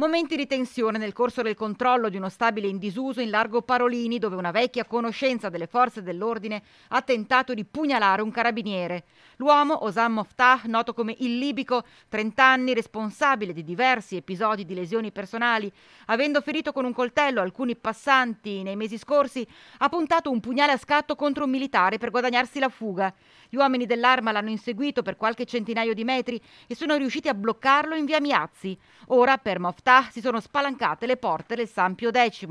Momenti di tensione nel corso del controllo di uno stabile in disuso in largo Parolini, dove una vecchia conoscenza delle forze dell'ordine ha tentato di pugnalare un carabiniere. L'uomo, Osam Moftah, noto come il libico, 30 anni, responsabile di diversi episodi di lesioni personali, avendo ferito con un coltello alcuni passanti nei mesi scorsi, ha puntato un pugnale a scatto contro un militare per guadagnarsi la fuga. Gli uomini dell'arma l'hanno inseguito per qualche centinaio di metri e sono riusciti a bloccarlo in via Miazzi. Ora per Moftah si sono spalancate le porte del San Pio X.